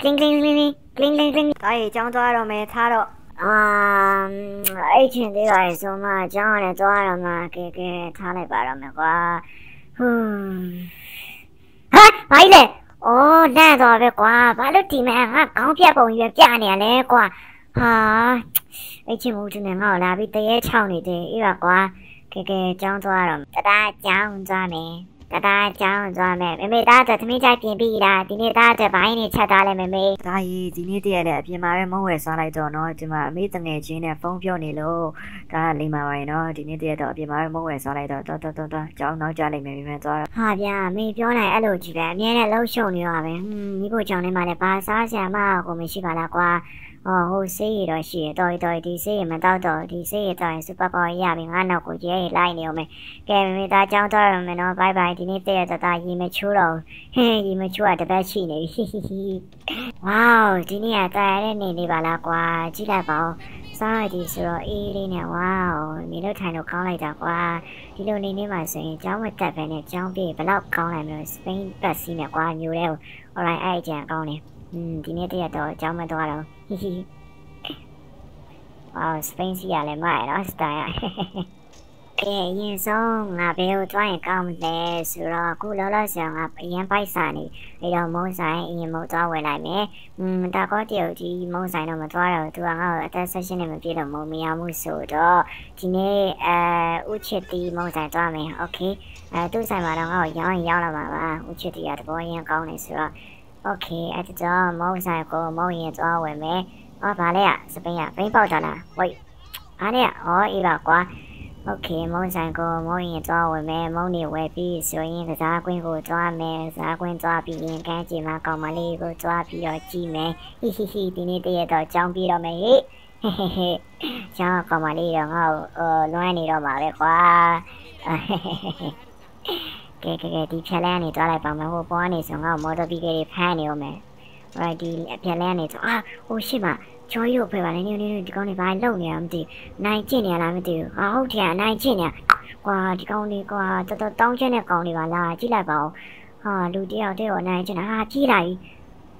ကလင်းကလင်းကလင်းကလင်းကလင်းကလင်းသွားရည်ကြောင်းသွားတော့မယ်ထားတော့အာအဲ့ချင်းသေးပါရဲ့ဆိုမှကြောင်းရတယ်သွားတော့မှကဲကဲထားလိုက်ပါတော့မယ်ကွာဟွန်းဟာဘာလဲအော်လန့်သွားပဲကွာဘာလို့ဒီမှာငါခေါင်းပြက်ပုံရွယ်ပြနေရလဲကွာဟာအဲ့ချင်းမဟုတ်တဲ့ငါ့ကိုလာပြီးတရေချောင်းနေတယ်အေးပါကွာကဲကဲကြောင်းသွားတော့တဒါကြောင်းသွားမယ် တတားကြောင်းသွားမယ်မမေသားအတွက်သမီးကြိုက်ပြင်ပြီးလားဒီနေ့သားအတွက်ဘိုင်းနေချက်သားလဲမမေဒါကြီးဒီနေ့တည့်ရက်နဲ့အပြင်မှာပဲမုန်းဝယ်စားလိုက်တော့နော်ဒီမှာအမေတငယ်ချင်းနဲ့ဖုန်းပြောနေလို့ဒါကလိမ္မာပါရင်နော်ဒီနေ့တည့်ရက်တော့အပြင်မှာပဲမုန်းဝယ်စားလိုက်တော့တော်တော်တော်တော်ကြောင်းနောက်ကြလိမ့်မယ်ပြန်ပြန်သွားတော့ဟာဗျာမင်းပြောနိုင်အဲ့လိုကြီးပဲအမြဲတမ်းလှုပ်ရှုံနေရပါပဲဟွန်းမိဖို့ကြောင့်လည်းမလည်းဘာစားဆရာမကိုမရှိပါလားကွာ ဟောဟိုဆေးရတော့ရှိရတော်တော်ဒီဆေးရမတော့တော့ဒီဆေးရတော့စူပါပေါ်ရပြီငါနောက်ကိုရဲလိုက်နေအောင်မယ်ကဲမမေသားကြောင်းတော့ရမယ်နော်ဘိုင်ဘိုင်ဒီနေ့တည့်ရတသားရီမချိုးတော့ဟင်းရီမချိုးတာတပတ်ရှိနေပြီဟီဟီဝေါဒီနေ့ကတာရတဲ့နေနေပါလားကွာကြည့်လိုက်ပါဦးစားရည်ဆိုတော့အေးလေးနဲ့ဝေါနေလို့ထိုင်လို့ကောင်းလိုက်တာကွာဒီလိုနေနေမှာဆိုရင်ကျောင်းမတက်ပဲနဲ့ကျောင်းပြေးဘယ်လောက်ကောင်းနိုင်မလို့စပိန်ပတ်စီးမယ်ကွာညိုတဲ့ alright အဲ့အကျန်ကောင်းတယ် อืมဒီနေ့တရက်တော့အကြောင်းမသွားတော့ဟီဟီအော်စပိန်စီရလည်းမရတော့စတိုင်ရကဲရင်ဆုံးငါဘယ်ကိုတွားရင်ကောင်းမလဲဆိုတော့ခုလောလောဆယ်ငါအရင်ပိုက်စာနေပြီးတော့မုံဆိုင်အရင်မုံတွားဝင်လိုက်မယ်။음တာကောတယောက်ကြီးမုံဆိုင်တော့မတွားတော့သူကငါ့ကိုအသက်16နှစ်မပြည့်တော့မုံမရမှုဆိုတော့ဒီနေ့အဲဥချစ်တီမုံဆိုင်တွားမယ်။ Okay အဲသူ့ဆိုင်မှာတော့ငါ့ကိုရောင်းရင်ရောင်းလာပါပါ။ဥချစ်တီကသဘောရင်းကောင်းနေဆိုတော့ โอเคအဲ့တော့မုံဆိုင်ကိုမုံရင်သွားဝင်မယ်။အော်ဗာလဲอ่ะစပိန်ကဘိန်းပေါက်တာလား။ wait ။အားနဲ့အော်အေးပါကွာ။ Okay မုံဆိုင်ကိုမုံရင်သွားဝင်မယ်။မုံနေဝယ်ပြီးဆိုရင်ကစားကွင်းကိုသွားမယ်။ကစားကွင်းသွားပြီးရင်ကန်းချီမှာကောင်မလေးကိုသွားပြီးတော့ကြည့်မယ်။ဟီဟီဟီဒီနေ့တရက်တော့ကြောင်းပြီးတော့မယ်ဟေ့။ဟေဟေဟေ။ကျောင်းကောင်မလေးတော့ငါ့ကိုအော်လွှမ်းနေတော့မှာပဲကွာ။ဟေဟေဟေ ကဲကဲကဲဒီဖြက်လန်းကနေသွားလိုက်ပါမယ်ဟိုပေါ်ကနေဆိုငါ့မော်တော်ဘီကလေးဖမ်းနေအောင်မယ် right ဒီဖြက်လန်းနေဆိုအာဟိုရှိမှာချောရုပ်ဖေးပါလေနေနေဒီကောင်တွေဘာလုံနေရမသိနိုင်ကျင့်နေရလားမသိဘူးဟာဟုတ်တယ်နိုင်ကျင့်နေကွာဒီကောင်တွေကွာတော်တော်တောင်းချက်တဲ့ကောင်တွေပါလားကြည့်လိုက်ပါဦးဟာလူတယောက်တည်းရောနိုင်ကျင့်တာဟာကြီးလာပြီ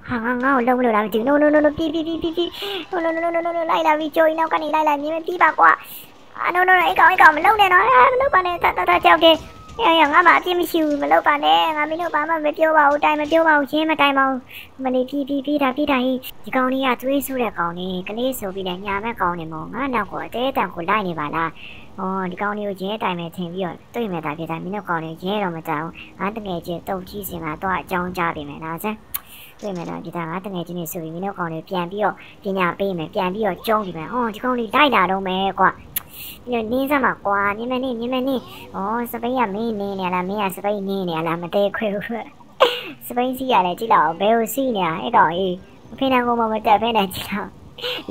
ဟာငါငါ့ကိုလုံမလို့လားမသိဘူး no no no no ပြီးပြီးပြီးပြီးပြီး no no no no no လိုက်လာပြီကြိုးရင်နောက်ကနေလိုက်လာမြင်မပြီးပါကွာအာ no no no အဲ့ကောင်အဲ့ကောင်မလုံနဲ့နော်မလုံပါနဲ့တတတကြောက်တယ်။ အေးငါမှအပြစ်မရှိဘူးမလုပ်ပါနဲ့ငါမင်းတို့ဘာမှမပြောပါဘူးတိုင်မပြောပါဘူးရှင်းမတိုင်ပါဘူးမလေးပြီးပြီးပြီးတာပြီးတာဟိဒီကောင်လေးကသွေးဆူတဲ့ကောင်လေးကလေးဆိုပြီးလည်းညာမဲ့ကောင်နေမို့ငါနောက်ကိုအသေးတန်ကိုလိုက်နေပါလား။အော်ဒီကောင်လေးကိုရဲတိုင်မဲ့ထင်ပြီးတော့တွေ့မဲ့တာပြတာမင်းတို့ကောင်လေးရဲတော့မကြောက်ငါတငယ်ချင်းတုတ်ကြီးစင်ကတော့အကြောင်းကြားပြီမယ်နော်ဆန်းတွေ့မယ်တော့ဒီတာငါတငယ်ချင်းနေဆိုပြီးမင်းတို့ကောင်လေးပြန်ပြီးတော့ပညာပေးမယ်ပြန်ပြီးတော့ကျုံးပြီမယ်ဟောဒီကောင်လေးလိုက်လာတော့မယ်ကွာည နင်းစမ်းပါကွာညမနေညမနေ။အော်စပိန်ကမင်းနေနေလားမင်းကစပိန်နေနေလားမတဲခွဲဘူး။စပိန်စီကလည်းကြည့်လောက်ဘယ်ကိုစီးနေတာအဲ့ကောင်ကြီးအဖေနာကိုမမတက်ဖဲနဲ့ကြည့်လောက်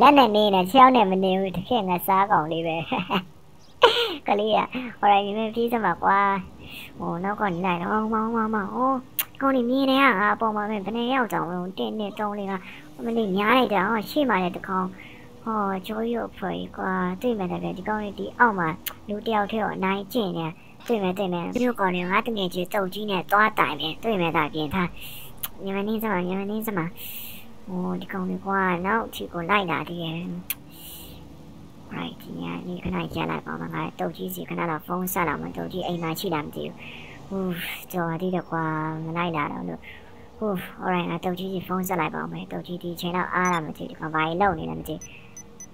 လက်နဲ့နေနေချောင်းနဲ့မနေဘူးတစ်ဖြစ်ငါစားကောင်လေးပဲ။ကလေးကဟိုရိုင်းမင်းပြေးစမှာကွာ။ဟိုနောက်ကနေလိုက်တော့မောင်းမောင်းမောင်းဟိုကောင်နေမြင်နေရငါအပေါ်မှာပဲဘယ်နဲ့ရောက်ကြောင်လုံးတင်းနဲ့တုံးလေးကမလေးညားလိုက်တာဟောရှေ့မှာလည်းတကောင် ဟောကျိုးရုပ်ဖွယ်ကွာတွေ့မယ်တဲ့ဒီကောင်လေးဒီအောက်မှာလူတယောက်တည်းကိုအနိုင်ကျင့်နေတွေ့မယ်တွေ့မယ်ဒီလိုကောင်လေးငါတငယ်ချင်းတုတ်ကြီးနဲ့သွားတိုင်မယ်တွေ့မယ်ဒါပြင်ထားညမနေစမညမနေစမဟိုဒီကောင်လေးကွာနောက်ချီကိုလိုက်လာတည်းရဲ့ right ဒီညနေခဏကြာလိုက်ပါမငါတုတ်ကြီးစီခဏတော့ဖုန်းဆက်လာမှတုတ်ကြီးအိမ်မှာရှိလားမသိဘူးဟိုကြော်သေးတယ်ကွာမလိုက်လာတော့လို့ဟို alright ငါတုတ်ကြီးစီဖုန်းဆက်လိုက်ပါမယ်တုတ်ကြီးဒီချိန်တော့အားလာမသိဘူးဒီကောင်ဘာကြီးလုံနေလဲမသိ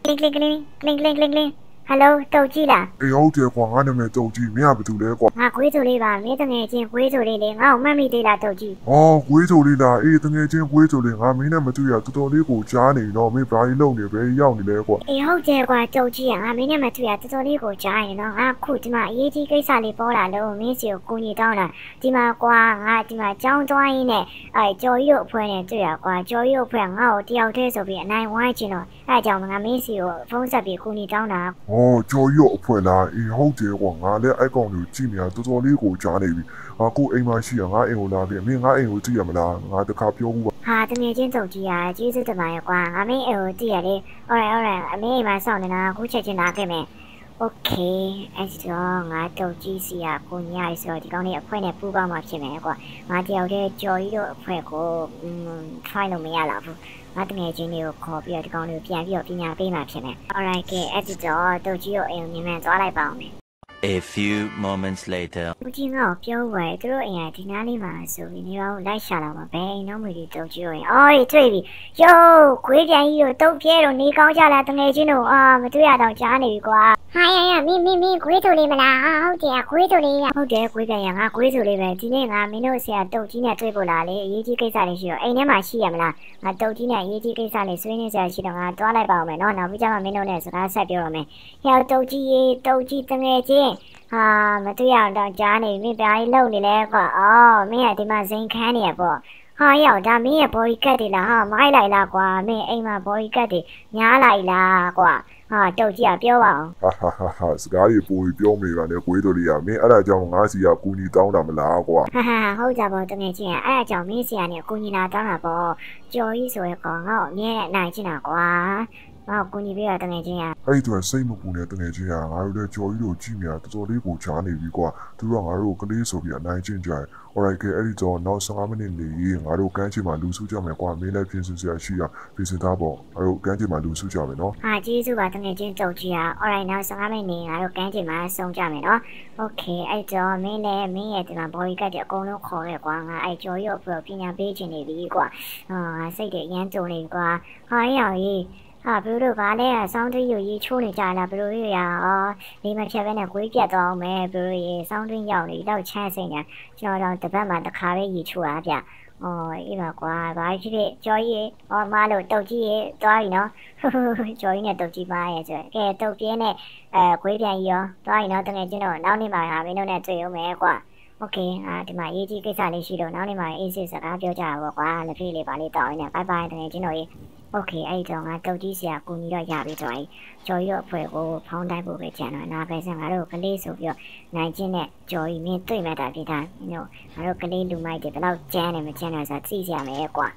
铃铃铃铃铃铃铃铃铃铃铃铃 kling kling hello တုတ်ကြီးလားအေးဟုတ်တယ်ကွာငါနာမည်တုတ်ကြီးမင်းကဘာတူလဲကွာငါခွေးဆိုလေးပါမင်းတငယ်ချင်းခွေးဆိုလေးလေငါ့ကိုမှတ်မိသေးလားတုတ်ကြီးဟောခွေးချိုလေးလားအေးတငယ်ချင်းခွေးချိုလေးငါမင်းနဲ့မတွေ့ရတော်တော်လေးကိုကြားနေတော့မင်းဘာကြီးလုံနေပဲရောက်နေလဲကွာအေးဟုတ်တယ်ကွာတုတ်ကြီးကငါမင်းနဲ့မတွေ့ရတော်တော်လေးကိုကြားရင်တော့ငါခုဒီမှာအရေးကြီးကိစ္စလေးပေါ်လာလို့မင်းစီကိုကူညီတောင်းတာဒီမှာကွာငါဒီမှာကြောင်းသွားရင်းနဲ့အဲကြော်ရုပ်အဖွဲ့နဲ့တွေ့ရကွာကြော်ရုပ်အဖွဲ့ငါ့ကိုတယောက်တည်းဆိုပြီးအနိုင်ဝိုင်းချင်တော့အဲကြောင့်ငါမင်းစီကိုဖုန်းဆက်ပြီးကူညီတောင်းတာဟောကြော်ရွတ်အဖွဲ့လားအေးဟုတ်တယ်ကွာငါလည်းအဲ့ကောင်ကိုကြည့်နေတာတော်တော်လေးကိုကြားနေပြီဟာကိုအိမ်မှာရှိရငါအိမ်ကိုလာပြီမင်းငါအိမ်ကိုကြည့်ရမလားငါတခါပြောဘူးပါ ဟာတငယ်ချင်းတုတ်ကြီးอ่ะကျေးဇူးတင်ပါတယ်ကွာငါမင်းအိမ်ကိုကြည့်ရလေ alright alright အမေအိမ်မှာစောင့်နေတာအခုချက်ချင်းလာခဲ့မယ်ဟ โอเคအဲ့တော့ငါတုတ်ကြီးစီရကိုညရီဆိုတော့ဒီကောင်းလေးအဖွဲနဲ့ပူပေါင်းမှဖြစ်မယ်ကွာငါတယောက်တည်းကြော်ကြီးတို့အဖွဲကိုอืม try လို့မရတော့ဘူး ငါတငယ်ချင်းတွေကိုခေါ်ပြီးတော့ဒီကောင်းလေးကိုပြန်ပြီးတော့ပညာပေးမှဖြစ်မယ် alright ကဲအဲ့တော့တုတ်ကြီးကိုအိမ်ကိုမြင်မြန်သွားလိုက်ပါအောင်မယ် A few moments later. ဦးကြီးငါ့ကိုပြောဝယ်သူတို့အိမ်ကဒီနားလေးမှာဆိုပြီးနေတော့လိုက်ရှာတော့မှာဘယ်အိမ်တော့မကြီးတုတ်ကြီးကိုရင်အော်တွေ့ပြီယိုးခွေးပြန်ကြီးတို့တုတ်ပြဲတို့နေကောင်းကြလားတငယ်ချင်းတို့အာမတွေ့ရတော့ကြားနေပြီကွာ ဟာရရမင်းမင်းမင်းခွေးထုတ်လေးမလားဟုတ်တယ်ခွေးထုတ်လေးရဟုတ်တယ်ခွေးပြန်ရငါခွေးဆိုလေးပဲဒီနေ့ငါမင်းတို့ဆရာတုတ်ကြီးနဲ့တွေ့ဖို့လာလေအရေးကြီးကိစ္စလေးရှိတော့အိမ်ထဲမှာရှိရမလားငါတုတ်ကြီးနဲ့အရေးကြီးကိစ္စလေးဆွေးနွေးစရာရှိတော့ငါတွားလိုက်ပါအောင်မယ်နော်နောက်ပြီးကြမှာမင်းတို့နဲ့စကားဆက်ပြောရမယ်ဟဲ့တုတ်ကြီးရေတုတ်ကြီးတငယ်ချင်းဟာမတွေ့ရတော့ကြားနေပြီမင်းပြားကြီးလုံနေလဲကွာအော်မင်းကဒီမှာဇိမ်ခန်းနေရပေါ့ဟာရောက်ဒါမင်းရဲ့ body cut တွေလားဟာမိုက်လိုက်လားကွာမင်းအိမ်မှာ body cut တွေညားလိုက်လားကွာ ဟာတုတ်ကြီးကပြောပါအောင်ဟာဟာဟာဟာစကားကြီးပိုပြီးပြောမနေပါနဲ့ကိုယ်တို့လေးကမင်းအဲ့ဒါကြောင့်ငါစီကကူညီတောင်းတာမလားကွာဟာဟာဟုတ်ကြပါတငယ်ချင်းအဲ့အကြောင့်မင်းစီကနေအကူညီလာတောင်းတာပေါ့ကြော်ကြီးဆိုရဲကောင်ငါ့ကိုအမြဲတမ်းနိုင်ချင်တာကွာငါ့ကိုကူညီပေးရတငယ်ချင်းရအဲ့ဒီတော့စိတ်မပူနဲ့တကယ်ချင်းကငါတို့လည်းကြော်ကြီးတို့ကြည့်နေတာတော်တော်လေးကိုချားနေပြီကွာသူတို့ကငါတို့ကိုကလေးဆိုပြီးအနိုင်ကျင့်ကြတယ် alright ကဲအဲ့ဒီတော့နောက်15မိနစ်နေရင်ငါတို့ကန်းချင်မှာလူစုကြမယ်ကွာမင်းလည်းပြင်ဆင်စရာရှိရပြင်ဆင်သားပေါ့ငါတို့ကန်းချင်မှာလူစုကြမယ်နော်ဟာကျေးဇူးပါတငယ်ချင်းတုတ်ကြီးอ่ะ alright now 15မိနစ်နေငါတို့ကန်းချင်မှာဆုံးကြမယ်နော် okay အဲ့တော့မင်းလည်းမင်းရဲ့ဒီမှာ body cut တွေအကုန်လုံးခေါ်ရဲကွာငါအဲ့ကြော်ကြီးကိုပညာပေးချင်နေပြီကွာဟာငါစိတ်တွေအရန်ကြုံနေပြီကွာဟာရောင်ကြီး ဟာဘယ်လိုကလဲဆောင်းတွင်းယူရေးချိုးနေကြလားဘယ်လိုရရအော်ဒီမဖြတ်ပဲနဲ့ကိုယ်ပြတ်သွားအောင်မယ်ဘယ်လိုရေဆောင်းတွင်းရောက်နေတော့ချမ်းစိမ့်နေကျွန်တော်တော့တပတ်မှတစ်ခါပဲရေချိုးတာဗျอ๋อအေးပါကွာဘာဖြစ်ဖြစ်ကြော်ကြီးဟောမလို့တုတ်ကြီးရေသွားပြီနော်ကြော်ကြီးနဲ့တုတ်ကြီးပါရဲ့ဆိုကဲတုတ်ပြင်းနဲ့အဲခွေးပြန်ကြီးရောသွားပြီနော်တကယ်ချင်းတော့နောက်နေ့မှဟာမင်းတို့နဲ့တွေ့ရုံပဲကွာโอเคအာဒီမှာရေးကြီးကိစ္စလေးရှိလို့နောက်နေ့မှအေးစစ်စကားပြောကြတာပေါ့ကွာလက်ဖေးလေးပါလေးတောင်းနေဘိုင်ဘိုင်တကယ်ချင်းတော့ရေး โอเคအဲ့ဒီတော့ငါတုတ်ကြီးဆရာကူညီတော့ရပြီဆိုရင်ကျော်ကြီးတော့အဖွဲ့ကိုဖောင်းတိုင်းဖို့ပဲကြံတော့နားပဲစံငါတို့ကလေးဆိုပြီးတော့နိုင်ချင်းနဲ့ကျော်ကြီးမင်းတွေ့မဲ့တာပြတာမင်းတို့ငါတို့ကလေးလူမိုက်တွေဘယ်တော့ကျန်းနေမကျန်းနေဆိုတာသိကြရမယ်ကွာ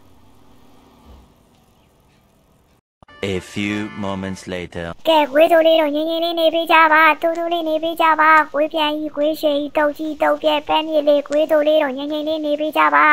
A few moments later. ကဲခွေးထုတ်လေးတော့ငင်းငင်းလေးနေပေးကြပါတူတူလေးနေပေးကြပါခွေးပြန်ကြီးခွေးရှည်ကြီးတုတ်ကြီးတုတ်ပြဲပဲမြစ်လေးခွေးထုတ်လေးတော့ငင်းငင်းလေးနေပေးကြပါ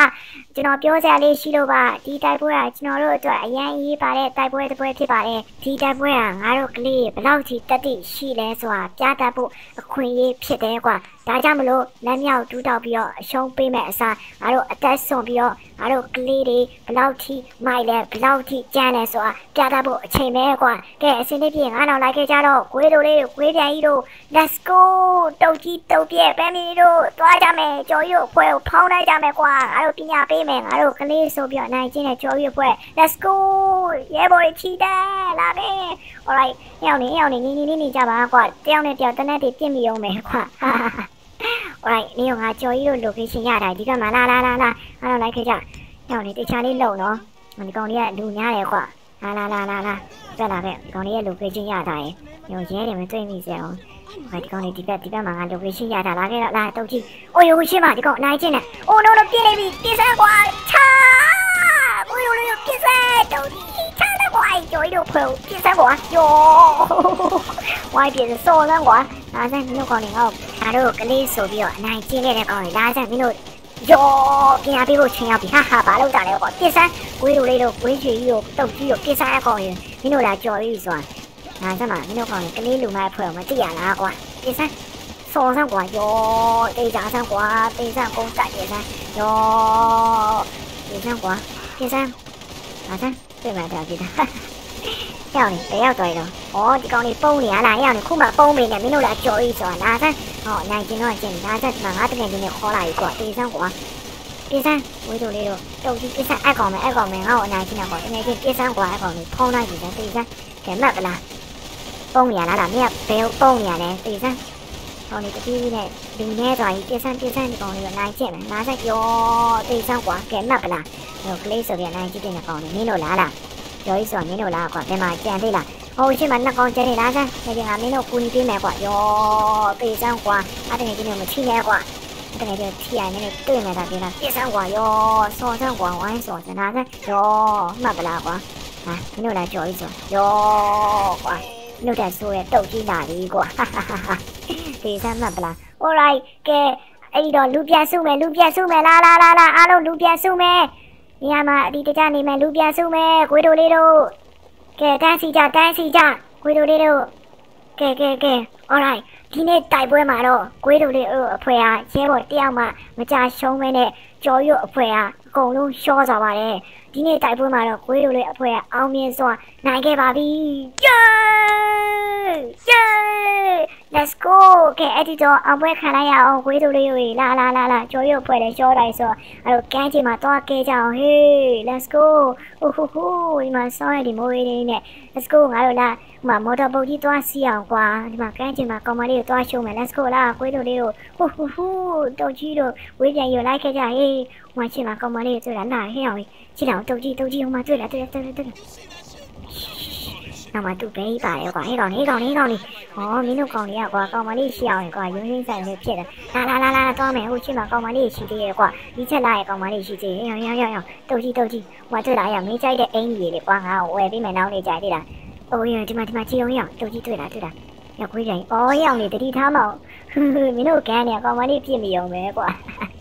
ကျွန်တော်ပြောစရာလေးရှိလို့ပါဒီတိုက်ပွဲကကျွန်တော်တို့အတွက်အရင်ရေးပါတဲ့တိုက်ပွဲတစ်ပွဲဖြစ်ပါတယ်ဒီတိုက်ပွဲကငါတို့ကလေးဘယ်လောက်ထိတက်တိရှိလဲဆိုတာပြသဖို့အခွင့်အရေးဖြစ်တယ်ကွာဒါကြောင့်မလို့လက်မြောက်တူးတောက်ပြီးတော့အရှုံးပေးမဲ့အစားငါတို့အသက်ဆုံးပြီးတော့ငါတို့ကလေးတွေဘယ်လောက်ထိမိုက်လဲဘယ်လောက်ထိကြမ်းလဲဆိုတာပြသဖို့အချိန်ပဲကွာကဲအစင်းလေးပြေငါတော့လိုက်ခဲ့ကြတော့ခွေးတို့လေးတို့ခွေးပြန်ကြီးတို့ let's go တုတ်ကြီးတုတ်ပြဲပဲမီတို့သွားကြမယ်ကြော်ရွတ်ဖွဲကိုဖောင်းလိုက်ကြမယ်ကွာငါတို့ပညာပေးမယ်ငါတို့ကလေးဆိုပြီးတော့နိုင်ချင်းနဲ့ကြော်ရွတ်ဖွဲ let's go ရဲဘော်ချီတယ်လာမယ် alright ရောက်နေရောက်နေနေနေနေကြပါကွာတယောက်နဲ့တယောက်တနက်တည်းပြင့်မိအောင်မယ်ကွာ alright နေရောငါကြော်ကြီးတို့ location ရတာဒီကမှလာလာလာလာအားတော့လိုက်ခဲ့ကြရောက်နေတခြားလေးလုံနော်ဒီကောင်လေးကလူများတယ်ကွာလာလာလာလာလာပြက်လာပဲဒီကောင်လေးရဲ့ location ရတာရယ်ညိုရဲတယ်မတွေ့မိစေအောင်ဟိုဒီကောင်လေးဒီဘက်ဒီဘက်မှာငါ location ရတာလာခဲ့တော့လာတုတ်ကြီးအိုးရိုးရှင်းမဒီကောင်နိုင်ချင်းနဲ့အိုး no no ပြင်းနေပြီပြင်းစမ်းကွာချာအိုးရိုးရိုးပြင်းစမ်းတု တ်ကြီးချာတယ်ကွာကြော်ကြီးတို့ဖွယ်ပြင်းစမ်းကွာယောဝိုင်းပြင်းစော်စမ်းကွာလာစမ်းမင်းတို့ကောင်လေးငါ့ကိုငါတို့ကလေးဆိုပြီးတော့အနိုင်ကျင်းခဲ့တဲ့ကောင်လေးလာစမ်းမင်းတို့ယောပြန်ပေးဖို့ချိန်ရောက်ပြီဟာဟာဘာလို့တာလဲကွာပြင်းစမ်းဝေးတို့လေးတို့ဝေးချွေကြီးတို့တုတ်ကြီးတို့ပြင်းစမ်းအကောင်ရင်မင်းတို့လာကြော်ပြီးဆိုတာလာစမ်းမမင်းတို့ကောင်လေးကလေးလူမိုက်ဖွဲ့မသိရလားကွာပြင်းစမ်းစော်စမ်းကွာယောတေးကြစမ်းကွာတေးစမ်းကုန်းတက်ပြင်းစမ်းယောပြင်းစမ်းကွာပြင်းစမ်းလာစမ်းတွေ့မှတာပြတာရောက်နေတယောက်တော့ရောဩဒီကောင်လေးပုံးနေရလားရောက်နေခုမှပုံးမေးနေမင်းတို့လာ ကြော်ပြီးဆိုတာလာစမ်းဟောနိုင်ကျင်တော့ကျင်လာစမ်းဒီမှာငါတကယ်ချင်းနဲ့ခေါ်လာပြီကွာတေးစမ်းကွာတေးစမ်းဝေးတို့လေးတို့တုတ်ကြီးတေးစမ်းအကောင်မယ်အကောင်မယ်ငါ့ကိုအနိုင်ချင်းတော့ကွာတကယ်ချင်းတေးစမ်းကွာအကောင်လေးဖုံးလိုက်ပြီစမ်းတေးစမ်းကဲမှတ်ပလားပုံးနေရလားဒါမင်းကဘယ်ပုံးနေရလဲတေးစမ်းဟောနေတတိနဲ့ဒီနေသွားကြီးတေးစမ်းတေးစမ်းဒီကောင်လေးကိုနိုင်ကျင်မ ယ်လာစမ်းရောတေးစမ်းကွာကဲမှတ်ပလားဟိုကလေးဆိုပြနိုင်ကြည့်တဲ့ကောင်လေးမင်းတို့လားလားပြောရေးဆိုမင်းတို့လားကွာဘယ်မှာကြံသေးလားဟိုရှိမှနှစ်ကောင်ကျနေလားစမ်းဒီကငါမင်းတို့ကူညီပေးမယ်ကွာယောတေးစမ်းကွာအဲ့တကယ်ချင်းမချိနဲ့ကွာတကယ်ချင်းချိရနေနေတွေ့နေတာပြေးလားတေးစမ်းကွာယောစော်စမ်းကွာဝိုင်းစော်စမ်းလားစမ်းယောမှတ်ပလားကွာဟာမင်းတို့လားကြော်ရေးဆိုယောကွာနှုတ်တဲ့ဆိုးရဲ့တုတ်ကြီးလာပြီကွာဒီစမ်းမှတ်ပလား alright ကဲအဲ့ဒီတော့လူပြန်စုမယ်လူပြန်စုမယ်လာလာလာလာအားလုံးလူပြန်စုမယ် နေရာမှာအဒီတကြနေမယ်လူပြန်စုမယ်ကိုတို့လေးတို့ကဲတန်းစီကြတန်းစီကြကိုတို့လေးတို့ကဲကဲကဲ alright ဒီနေ့တိုက်ပွဲမှာတော့ကိုတို့လေးတို့အဖွဲအားရဲဘော်တယောက်မှမကြရှုံးမဲနဲ့ကြော်ရွတ်အဖွဲအားအ ကုန်လုံးရှော့သွားပါတယ်ဒီနေ့တိုက်ပွဲမှာတော့ကိုတို့လေးအဖွဲအားအောင်မြင်စွာနိုင်ခဲ့ပါပြီ Yay! Yay! Let's go ကဲအဲ့ဒီတော့အောင်ပွဲခံလိုက်ရအောင်ကိုတို့လေးတွေလာလာလာလာကြော်ရွတ်ဖွဲတယ်ရှော့တိုင်းဆိုအဲ့တော့ကန်းချင်မှာတော့ကဲကြအောင်ဟေး Let's go ဟိုဟိုဟိုဒီမှာဆောင်းရဒီမိုးလေးတွေနဲ့ Let's go ငါတို့လာဒီမှာမော်တော်ဘုတ်ကြီးသွားစီအောင်ကွာဒီမှာကန်းချင်မှာကောင်မလေးကိုသွားရှုံးမယ် Let's go လာကိုတို့လေးတို့ဟိုဟိုဟိုတုတ်ကြီးတို့ဝေးပြန်ရလိုက်ခဲ့ကြဟေးဟိုမှာချင်မှာကောင်မလေးကိုတွေ့လာလာဟဲ့အောင်ချစ်အောင်တုတ်ကြီးတုတ်ကြီးဟိုမှာတွေ့လာတွေ့လာတွေ့လာတွေ့လာနောက်မှသူ့ဘေးပါတယ်ကွာဟေးကောင်ဟေးကောင်ဟေးကောင်လေးဟောမင်းတို့ကောင်လေးကကွာကောင်မလေးရှိအောင်ကွာရုံးရင်းဆိုင်လေးဖြစ်တယ်လာလာလာလာသွားမယ်ဟိုချစ်မှာကောင်မလေးရှိသေးရဲ့ကွာဒီချက်လာရဲ့ကောင်မလေးရှိသေးရဲ့ဟောဟောဟောဟောတုတ်ကြီးတုတ်ကြီးဟိုမှာတွေ့လာရမင်းကြိုက်တဲ့အင်ကြီးလေးကွာငါ့ကိုဝယ်ပေးမယ်နောက်နေ့ကြိုက်သေးလား။အိုးရဒီမှာဒီမှာကြည့်အောင်ရအောင်တုတ်ကြီးတွေ့လားတွေ့လား။ရောက်ခွေးကြိုင်။အော်ရအောင်လေတတိထားမအောင်။ဟွန်းမင်းတို့ကန်းနေကောင်မလေးပြစ်မိအောင်ပဲကွာ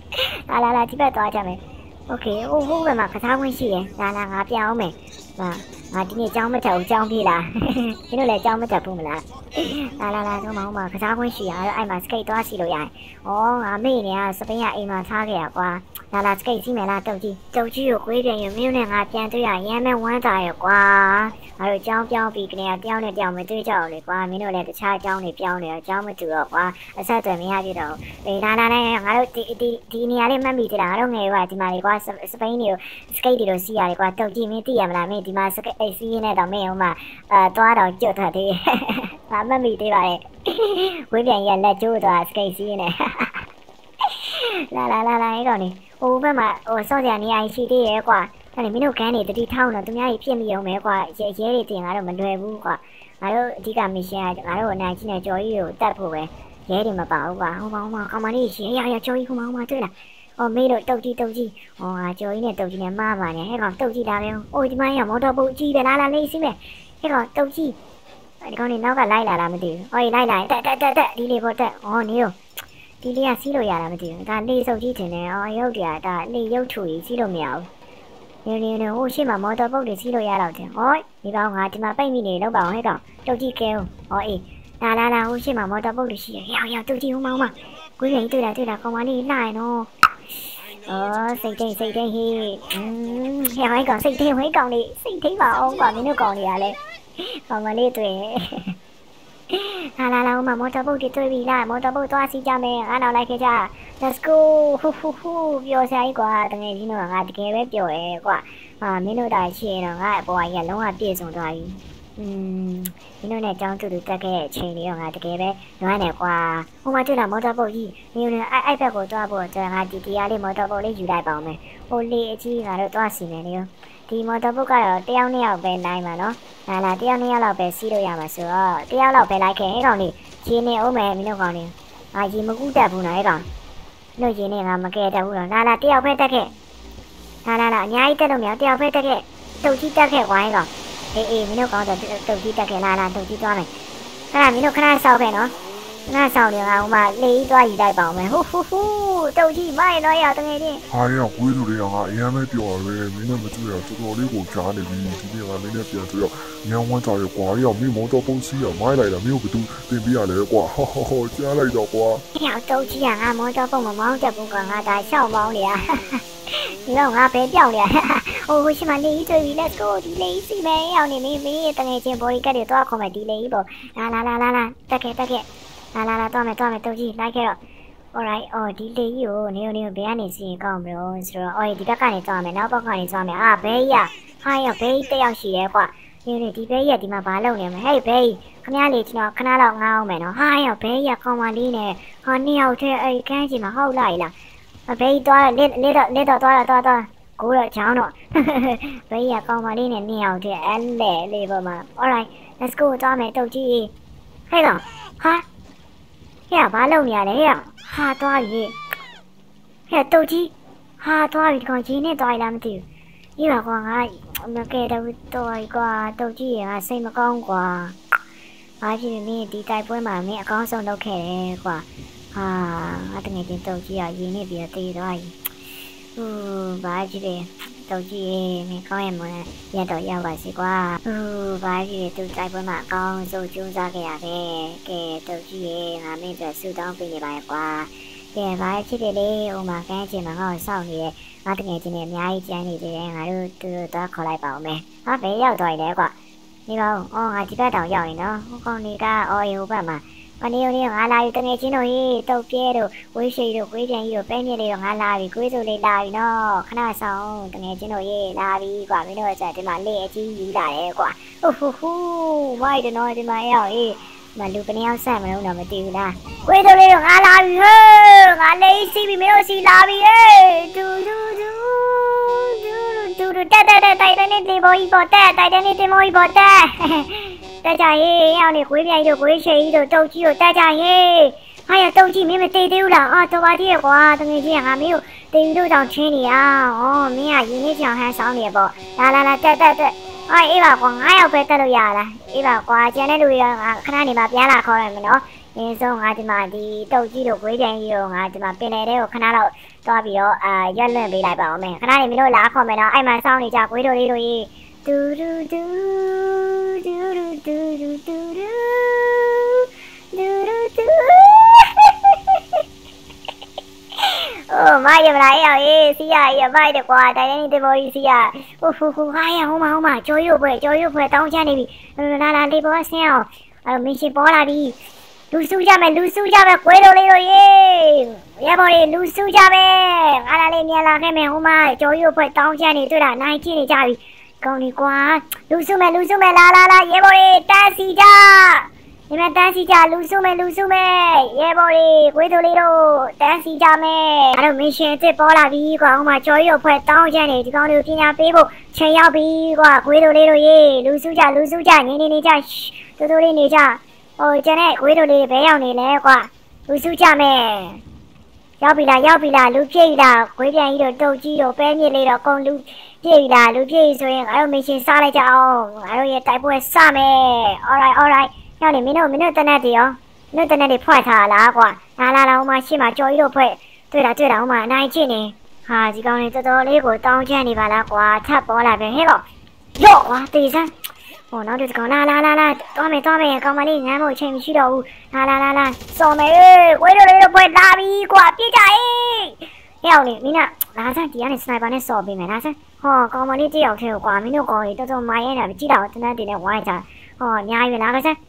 ။လာလာလာဒီဘက်သွားကြမယ်။ Okay ဟိုဟိုဘက်မှာကစားခွင့်ရှိတယ်။လာလာငါပြအောင်မယ်။ဟာ ငါဒီနေ့ကြောင်းမထက်ဘူးကြောင်းပြေးလား။မင်းတို့လည်းကြောင်းမထက်ဘူးမလား။လာလာလာတော့မအောင်ပါကစားခွင့်ရှိရအဲ့အဲ့မှာစကိတ်သွားစီလို့ရတယ်။အော်ငါမေ့နေရစပင်းရအိမ်မှာထားခဲ့ရကွာ။လာလာစကိတ်စီးမယ်လားတုတ်ကြီး။တုတ်ကြီးကိုခွေးပြန်ရမင်းနဲ့ငါပြန်တွေ့ရရမ်းမဲဝမ်းသာရကွာ။ငါတို့ကြောင်းပြောင်းပြီးကနေတယောက်နဲ့တယောက်မတွေ့ကြအောင်လေကွာ။မင်းတို့လည်းတခြားကြောင်းတွေပြောင်းနေတော့ကြောင်းမတူတော့ကွာ။အဆက်အသွယ်မရပြတော့။အေးလာလာလာငါတို့ဒီဒီဒီနေရာလေးမှတ်မိသေးတာငါတို့ငယ်ကဒီမှာလေကွာစပိန်တွေကိုစကိတ်တွေလိုစီးရတယ်ကွာတုတ်ကြီးမင်းသိရမလားမင်းဒီမှာစကိတ်အိတ်စီးနေတော့မင်းဟိုမှာအဲသွားတော့ကျွတ်ထွက်သေး။ငါမှတ်မိသေးပါတယ်။ဝေးပြန်ရလက်ကျိုးသွားစကိတ်စီးနေ။လာလာလာလာအဲ့ကောင်နေဟိုဘက်မှာဟိုစော့စရာနေရာရှိသေးရဲ့ကွာ။အဲ့လေမင်းတို့ကန်းနေတတိထောင်းတော့သူများကြီးပြစ်မိအောင်ပဲကွာရဲရဲတွေတင်ငါတို့မလွယ်ဘူးကွာငါတို့အဓိကမစ်ရှင်ကငါတို့အနိုင်ကြီးနဲ့ကြော်ကြီးကိုတတ်ဖို့ပဲရဲတွေမပါဘူးကွာဟိုမှာဟိုမှာကောင်မလေးရှင်ရရကြော်ကြီးဟိုမှာဟိုမှာတွေ့လား အော်မေးတော့တုတ်ကြီးတုတ်ကြီးဟောငါကြော်ကြီးနဲ့တုတ်ကြီးနဲ့မှားပါနေဟဲ့ကောင်တုတ်ကြီးလာပဲအိုးဒီမကြီးကမော်တော်ပုတ်ကြီးပဲလာလာလေးစီးမယ်ဟဲ့ကောင်တုတ်ကြီးဒီကောင်နေနောက်ကလိုက်လာလားမသိဘူးအော်လိုက်လာတက်တက်တက်တက်ဒီလေးပေါ်တက်အော်နေရောဒီလေးကစီးလို့ရတာမသိဘူးဒါလေစုပ်ကြီးတင်တယ်အော်ရုပ်တရားဒါလေရုပ်ထူကြီးစီးလို့မရဘူးနေနေနေဟိုရှေ့မှာမော်တော်ပုတ်တွေစီးလို့ရတော့တယ်။ဟောဒီကောင်ကဒီမှာပိတ်မိနေလောက်ပါအောင်ဟဲ့ကောင်တုတ်ကြီးကဲဦး။ဟောအေးလာလာလာဟိုရှေ့မှာမော်တော်ပုတ်တွေရှိရ။ရောက်ရောက်တုတ်ကြီးဟိုမောင်းမ။ကိုရင်တွေ့တာတွေ့တာကောင်မလေးလှရနော်။အော်စိတ် ထိတ်စိတ်ထိတ်ဟေး။อืมဟဲ့ဟဲ့ကောင်စိတ်ထိတ်ဟဲ့ကောင်လေးစိတ်ထိတ်ပါအောင်ကွာမင်းတို့ကောင်တွေကလည်းကောင်မလေးတွေ့လာလာလာဟိုမှာမော်တော်ပုတ်တွေတွေ့ပြီလားမော်တော်ပုတ်သွားစီးကြမယ်အားနောက်လိုက်ခဲ့ကြ let's go ဟူဟူဟူပျော်စရာကြီးကွာတကယ်ကြီးတော့ငါတကယ်ပဲပျော်ရဲကွာဟာမင်းတို့တာရှိရင်တော့ငါအပေါ်ကြီးကလုံးဝပြည့်စုံသွားပြီ อืมမင်းတို့နဲ့ကြောင်းတူတူတက်ခဲ့တဲ့အချိန်လေးတော့ငါတကယ်ပဲလွမ်းနေကွာဟိုမှာတွေ့လာမော်တော်ပုတ်ကြီးမင်းတို့လည်းအဲ့အဲ့ဘက်ကိုသွားဖို့ကျွန်တော်ငါဒီတရားလေးမော်တော်ပုတ်လေးယူလိုက်ပါအောင်မယ်ဟိုလေအကြီးငါတို့သွားစီမယ်လေဒီမော်တော်ပုတ်ကတော့တယောက်နှစ်ယောက်ပဲနိုင်မှာနော်လာလာတယောက်နှစ်ယောက်လောက်ပဲစီးလို့ရမှာဆိုတော့တယောက်လောက်ပဲလိုက်ခဲ့ဟဲ့ကောင်လေးရင်းနေအောင်မယ်မင်းတို့ကောင်လေးအာရေမကူးတက်ဘူးနော်ဟဲ့ကောင်နှုတ်ရင်းနေငါမကဲတတ်ဘူးတော့လာလာတယောက်ပဲတက်ခဲ့လာလာလာအများကြီးတက်လို့မရတယောက်ပဲတက်ခဲ့တုတ်ကြီးတက်ခဲ့ကွာဟဲ့ကောင် အေးအေးမင်းတို့ကောင်းတော့တုတ်ကြီးတက်ခဲ့လာလာတုတ်ကြီးသွားမယ်အဲ့ဒါမင်းတို့ခဏဆောက်ခဲ့နော်ခဏဆောက်နေကဟိုမှာလေကြီးသွားယူလိုက်ပါအောင်မယ်ဟူဟူဟူတုတ်ကြီးမိုင်းတော့ရတကယ်ချင်းဟာရကွေးသူတွေကငါအရင်ပဲပြောရပဲမင်းနဲ့မတွေ့ရတော်တော်လေးကိုကြားနေပြီဒီနေ့ကမင်းနဲ့ပြန်တွေ့တော့ညောင်းဝမ်းကြော်ရကွာရမင်းမော်တော်ပုံစီးရမိုင်းလိုက်တာမင်းကိုဘသူတင်ပြရလဲကွာဟောဟောဟောကြားလိုက်တော့ကွာ။အဲ့တော့တုတ်ကြီးကငါမောတော့ပုံမမောင်းတက်ဘူးကငါဒါရှောက်မောင်းနေရ။ဒီတော့ငါပဲပြောင်းနေရ။ ဟိုဟိုရှိမလေးတွေ့ပြီ let's go ဒီလေးစီမဲအောင်နေမင်းမင်းတငယ်ချင်း body ကတ်တွေတော့ခေါ်မယ်ဒီလေးပေါ့။လာလာလာလာလာတက်ခဲ့တက်ခဲ့။လာလာလာတော့မယ်တော့မယ်တုတ်ကြီးလိုက်ခဲ့တော့ alright အော်ဒီလေးကြီးကိုနေနေဘယ်ကနေစီရင်ကောင်းမလို့ဆိုတော့အော်ဒီဘက်ကနေသွားမယ်နောက်ဘက်ကနေသွားမယ်အာဘဲရဟာရဘဲတယောက်ရှိရဲကွာနေနေဒီဘဲရဒီမှာဘာလုပ်နေမလဲဟေးဘဲခမရလေးကျွန်တော်ခဏတော့ငားအောင်မယ်နော်ဟာရဘဲရကောင်းမလေးနဲ့ဟာနှစ်ယောက်တည်းအဲ့ကန်းကြီးမှာဟုတ်လိုက်လားဘဲသွားလက်လက်တော့လက်တော့သွားတော့သွားသွား ကိုတော့ချောင်းတော့ဘဲရကောင်းမလေးနဲ့နှစ်ယောက်တည်းအဲ့လေလေးပေါ်မှာ alright let's go သွားမယ်တုတ်ကြီးဟဲ့ကောင်ဟာဟဲ့ဘာလုပ်နေရလဲဟဲ့ဟာသွားပြီဟဲ့တုတ်ကြီးဟာသွားပြီဒီကောင်ကြီးနဲ့သွားရလားမသိဘူးဒီပါကွာငါမကဲတော့တော်ကွာတုတ်ကြီးရစိတ်မကောင်းကွာဘာဖြစ်ဖြစ်မင်းဒီတိုက်ပွဲမှာမင်းအကောင်းဆုံးလုပ်ခဲ့တယ်ကွာဟာငါတငယ်ချင်းတုတ်ကြီးကရင်းနေပြီးတော့တေးသွားပြီ ဟူဘာဖြစ်ဖြစ်တုတ်ကြီးရေမင်းကောင်းရမလားရတော့ရောက်ပါစေကွာဟူဘာဖြစ်ဖြစ်သူတိုက်ပွဲမှာအကောင်းဆုံးကြိုးစားခဲ့ရပဲကဲတုတ်ကြီးရေငါမင်းအတွက်ဆူတောင်းပေးနေပါရဲ့ကွာကဲဘာဖြစ်ဖြစ်လေဟိုမှာကန်းချင်မှာငါ့ကိုစောင့်နေတယ်ငါတကယ်ချင်းနဲ့အများကြီးကြမ်းနေသေးတယ်ငါတို့သူတို့တော့ခေါ်လိုက်ပါဦးမယ်ဟာဘယ်ရောက်သွားလဲကွာနေပါဦးအော်ငါဒီဘက်တောင်ရောက်နေနော်ဟိုကောင်နေကအော်ရေဟိုဘက်မှာ မနေနေငါလာပြီတကယ်ချင်းတို့ဟေးတုတ်ပြဲတို့ဝေးရှိတို့ဝေးပြန်ကြီးတို့ပဲမြစ်လေးတို့ငါလာပြီကိုယ်စိုးလေးလာပြီနော်ခဏဆောင်တကယ်ချင်းတို့ဟေးလာပြီကွာမင်းတို့ကဒီမှာလေအကြီးကြီးလာတယ်ကွာဟိုဟိုဟိုမိုက်တယ်နော်ဒီမှာရောက်ဟေးမလူကနေအောင်ဆက်မလို့တော့မသိဘူးလားကိုယ်စိုးလေးတို့ငါလာပြီဟေးငါလေးစီးပြီမင်းတို့စီလာပြီဟေးဒူဒူဒူဒူဒူတက်တက်တက်တိုက်တဲ့နေဒီဘောကြီးပေါ်တက်တိုက်တဲ့နေဒီဘောကြီးပေါ်တက် တက်ကြရေးအောင်နေခွေးပြိုင်တို့ခွေးရှိကြီးတို့တုတ်ကြီးတို့တက်ကြရေးဟာရတုတ်ကြီးမင်းမသေးသေးဘူးလားအော်တော်ပါသေးရဲ့ကွာတကယ်ကြီးကငါမင်းကိုတင်ပြီးတော့တောင်ချင်းနေရအော်မင်းကရင်းနှီးချောင်ဟန်ဆောင်နေပေါ့လာလာလာတက်တက်တက်အော်အေးပါကွာ9ယောက်ပဲတက်လို့ရလားအေးပါကွာကျန်တဲ့လူတွေကငါခဏနေမှပြန်လာခေါ်ရမယ်နော်ရင်းဆုံးငါဒီမှာဒီတုတ်ကြီးတို့ခွေးပြိုင်ကြီးတို့ငါဒီမှာပင်လယ်ထဲကိုခဏတော့သွားပြီးတော့အာရွက်လွန့်ပေးလိုက်ပါဦးမယ်ခဏနေမင်းတို့လာခေါ်မယ်နော်အဲ့မှာစောင်းနေကြခွေးတို့လေးတို့ကြီးတူတူတူ Oh my yamaya eh siya yamai de kwa ta yani de boy siya. Oh ho ho haya à, ma ho ma choi yo bwe choi yo bwe taung cha ne đi Na na de bo sao. Ờ mình sẽ bỏ ra đi. Lu su cha me lu su cha me quay đồ lên rồi ye. Ya bo đi lu su cha me. Ala le nia la ke me ho ma choi yo bwe taung cha ne tôi đã nai chi ne cha bi. ကြမယ်ငါလာလေးမြန်လာခဲ့မယ်ဟိုမှာကြောရုပ်ပွဲတောင်းချနေတွေ့လားနိုင်ကြည့်နေကြပြီကောင်းဒီကွာလူစုမယ်လူစုမယ်လာလာလာရဲဘော်လေးတန်းစီကြဒီမဲ့တန်းစီကြလူစုမယ်လူစုမယ်ရဲဘော်လေးခွေးတို့လေးတို့တန်းစီကြမယ်အဲ့တော့မင်းရှင်အစ်စ်ပေါ်လာပြီကွာဟိုမှာကြော်ရုပ်ဖွဲ့တောင်းချနေဒီကောင်လေးကိုပညာပေးဖို့ချိန်ရောက်ပြီကွာခွေးတို့လေးတို့ရေလူစုကြလူစုကြနေနေနေကြတူတူလေးနေကြဟိုကျန်တဲ့ခွေးတို့လေးဘဲရောက်နေလဲကွာလူစုကြမယ်ရောက်ပြီလားရောက်ပြီလားလူပြည့်ပြီလားခွေးပြန်ကြီးတို့တုတ်ကြီးတို့ပဲမြစ်လေးတော့အကုန်လူ ပြည့်ပြီလားလူပြည့်ပြီဆိုရင်ငါတို့မင်းရှင်စားလိုက်ကြအောင်ငါတို့ရဲ့တိုက်ပွဲစမယ် alright alright ရောက်နေမင်းတို့မင်းတို့တနက်တည်းရောမင်းတို့တနက်တွေဖွက်ထားလားကွာလာလာလာဟိုမှာရှေ့မှာကြော်ကြီးတို့ဖွဲ့တွေ့တာတွေ့တာဟိုမှာအနိုင်ကျင့်နေဟာဒီကောင်လေးတော်တော်လေးကိုတောင်းချနေပါလားကွာထပ်ပေါ်လာပဲဟဲ့ကောရော့ကွာတေးစမ်းဟိုနောက်ဒီကောင်လာလာလာလာသွားမယ်သွားမယ်ကောင်မလေးငမ်းဖို့အချိန်မရှိတော့ဘူးလာလာလာလာစော်မယ်ဝဲတို့လေးတို့ဖွဲ့လာပြီကွာပြစ်ကြရေး ရောက်နေမင်းကလာစမ်းဒီကနေစနိုက်ပါနဲ့စော်ပေးမယ်လာစမ်းဟောကောင်မလေးတယောက်ထဲကိုကွာမင်းတို့ကောင်ကြီးတော်တော်မိုင်းရဲတာကြည့်တာတနက်တည်းနဲ့ဝိုင်းကြဟောအများကြီးပဲလာကြစမ်း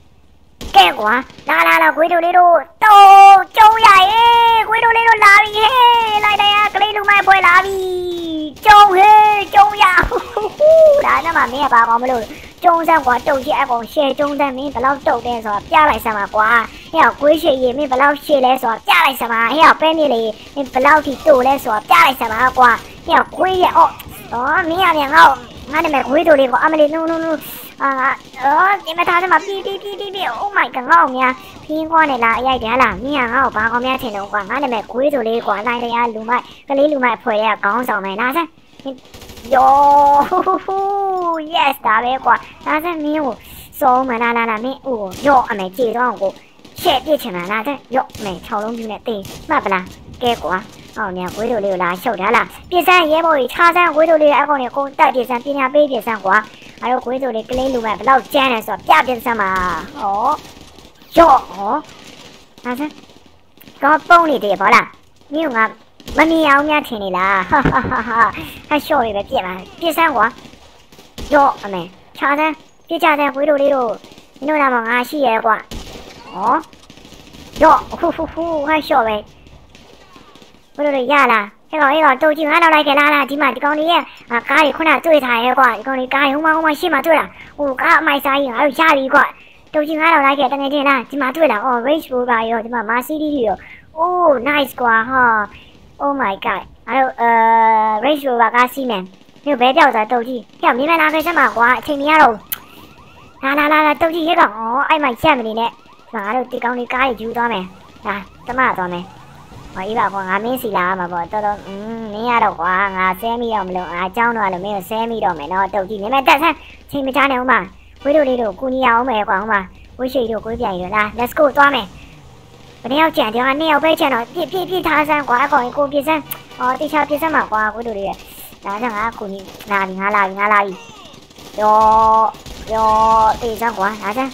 ကဲကွာလာလာလာခွေးတို့လေးတို့တော့ကျုံရရဲ့ခွေးတို့လေးတို့လာပြီဟဲ့လိုက်လိုက်ရကလေးလူမိုက်ပွဲလာပြီကျုံဟဲ့ကျုံရဒါနဲ့မှမင်းကဘာကောင်းမလို့ ကျုံစမ်းကွာတုတ်ကြီးအကောင်ရှယ်ကျုံစမ်းမင်းဘယ်လောက်တုတ်တယ်ဆိုတာပြလိုက်စမ်းပါကွာဟဲ့ခွေးရှည်ရင်မင်းဘယ်လောက်ရှည်လဲဆိုတာပြလိုက်စမ်းပါဟဲ့ပဲမြေလေးမင်းဘယ်လောက်ထိတုတ်လဲဆိုတာပြလိုက်စမ်းပါကွာဟဲ့ခွေးရဲ့အော်အော်မင်းရမြန်ငါ့ငါနာမည်ခွေးတို့လေးကအမလေးနူးနူးနူးအာအော်ဒီမသားစမှာပီပီပီပီပီ Oh my god ငါ့အောင်များဖင်းကွာနေလားအရိုက်တယ်လားမင်းကငါ့ကိုဘာကောင်းများထင်တော့ကွာငါနာမည်ခွေးတို့လေးကွာလိုက်တရားလူမိုက်ကလေးလူမိုက်ဖွဲ့ရခေါင်းဆောင်မယ်နားစမ်း ယောဟူ yes ဒါပဲကွာနားစမ်းမင်းကိုစုံးမလားလားလားမင်းအိုးယောအမေကြည်တော့ကိုရှက်ပြစ်ချင်တာနားစမ်းယောအမေ6လုံးပြူနဲ့တေးမှတ်ပလားကဲကွာအော်မြန်ဝေးတို့လေးကိုလာရှုပ်ထားလားပြစ်စမ်းရဲဘော်ကြီးခြားစမ်းဝေးတို့လေးအကောင်နေကိုတက်ပြစ်စမ်းပညာပေးပြစ်စမ်းကွာအဲ့တော့ဝေးတို့လေးကလေးလူမဲ့ဘလောက်ကျန်းတယ်ဆိုတော့ပြပြစ်စမ်းပါဟောယော့ဟောနားစမ်းကောပုံးနေတယ်ဗောလားမြို့က မမြင်အောင်များထင်နေလားဟာဟာဟာဟာဟဲ့ရှော့လေးပဲပြစ်ပါပြစ်စမ်းကွာယော့အမေခြားစမ်းပြစ်ကြစမ်းဝေးတို့လေးတို့မင်းတို့လာမငါရှိရဲကွာဟောယော့ဟူဟူဟူဟဲ့ရှော့ပဲဘယ်လိုလဲရလားဟဲ့ကောင်ဟဲ့ကောင်တုတ်ကြီးငါနောက်လိုက်ခဲ့လားလားဒီမှာဒီကောင်လေးရဲ့အာကားကြီးခုနတွေ့ထားရဲကွာဒီကောင်လေးကားကြီးဟိုမှာဟိုမှာရှေ့မှာတွေ့တာဟိုကားအမိုက်စားကြီးငါတို့ရပြီကွာတုတ်ကြီးငါနောက်လိုက်ခဲ့တကယ်ချင်းလားဒီမှာတွေ့လားအော် range rover ရောဒီမှာ mercedes ရော oh nice ကွာဟာ oh my god အဲ့တော့အဲ range rover ကားစီးမယ်မြို့ဘဲပြောက်သွားတုတ်ကြီးဟဲ့မြင်မလားခဲ့စမ်းပါကွာအချိန်မရတော့လာလာလာလာတုတ်ကြီးဟဲ့ကောင်အော်အဲ့မှာရက်မနေနဲ့ငါတို့ဒီကောင်လေးကားကြီးယူသွားမယ်လာတမသွားမယ်ဟောအေးပါကွာငါမင်းစီလာမှာပေါ့တော်တော်อืมမင်းရတော့ကွာငါဆဲမိတော့မလို့အားကြောင်းတော့လည်းမင်းကိုဆဲမိတော့မယ်နော်တုတ်ကြည့်နေမဲ့တက်ဆန်းချိန်မချနဲ့ဦးမဝေးတို့လေးတို့ကုညီအောင်မယ်ကွာဦးမဝိရှိတို့ကိုပြန်ရလာ let's go သွားမယ် ဘယ်နှစ်ယောက်ကြံဒီမှာနှစ်ယောက်ပဲကြံတော့ပြစ်ပြစ်ပြစ်ထားစမ်းကွာအကောင်ကိုပြစ်စမ်းအော်တေချာပြစ်စမ်းမှာကွာကိုတို့တွေဒါကြောင့်ငါကိုကြီးလာပြီငါလာပြီငါလာပြီရောရောတေစမ်းကွာလာစမ်း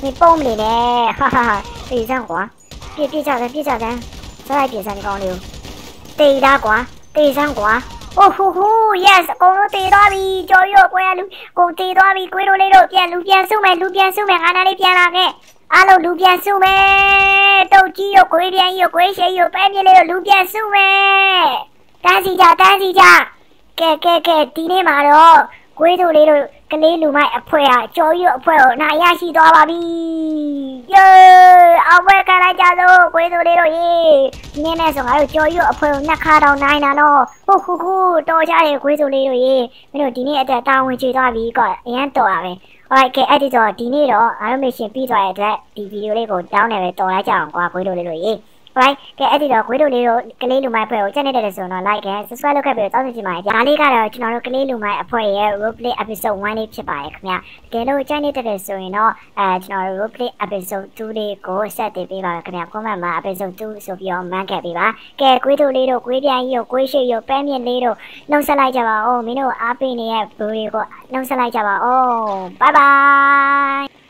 你蹦你呢，哈哈哈！地上滑，别别叫人，别叫人，再来别上你讲了，地大滑，地上滑。哦呼呼，yes，公路地大ပြီ，ကြော်ရွကွဲလူကိုတေးသွားပြီကိုတို့လေးတို့ပြန်လူပြန်စုမယ်လူပြန်စုမယ်ငါနာလေးပြန်လာခဲ့ အားလုံးလူပြန်စုမယ်တုတ်ကြီးရောကိုပြန်ရောကိုရှိရောပဲမြေလေးရောလူပြန်စုမယ်တန်းစီကြတန်းစီကြကဲကဲကဲဒီနေ့မှာတော့ကိုတို့လေးတို့ကလေးလူမိုက်အဖွဲဟာကြော်ရွအဖွဲကိုနာရရှိသွားပါပြီယေအဖွဲကလိုက်ကြစို့ကိုတို့လေးတို့ရေဒီနေ့နဲ့ဆိုငါတို့ကြော်ရွအဖွဲကိုနှစ်ခါတောင်နိုင်တာတော့ဟုတ်ခုခုတော်ကြတယ်ကိုတို့လေးတို့ရေမင်းတို့ဒီနေ့အတက်တာဝန်ချေသွားပြီကောအရန်တော်ပါပဲ alright ကဲအဲ့ဒီတော့ဒီနေ့တော့ animation ပြီးသွားတဲ့အတွက်ဒီဗီဒီယိုလေးကိုတောင်းနေပဲတော်လိုက်ကြအောင်ကွာကိုတို့လေးတို့ရေ right ကဲအဲ့ဒီတော့ကိုတို့လေးတို့ကလေးလူမိုက်ဖွဲ့ကိုချက်နေတယ်ဆိုတော့ like က subscribe လုပ်ခဲ့ပြီးတော့တောင်းဆိုချင်ပါတယ်။ဒါလေးကတော့ကျွန်တော်တို့ကလေးလူမိုက်အဖွဲ့ရဲ့ role play episode 1လေးဖြစ်ပါတယ်ခင်ဗျာ။တကယ်လို့ချက်နေတယ်ဆိုရင်တော့အဲကျွန်တော်တို့ role play episode 2လေးကိုဆက်တင်ပေးပါမယ်ခင်ဗျာ။ comment မှာ episode 2ဆိုပြီးတော့မှန်းခဲ့ပေးပါ။ကဲကိုတို့လေးတို့ကိုပြန်ကြီးကိုကိုရှိရောပန်းမြင့်လေးတို့နှုတ်ဆက်လိုက်ကြပါဦး။မင်းတို့အားပေးနေတဲ့ဘူတွေကိုနှုတ်ဆက်လိုက်ကြပါဦး။ bye bye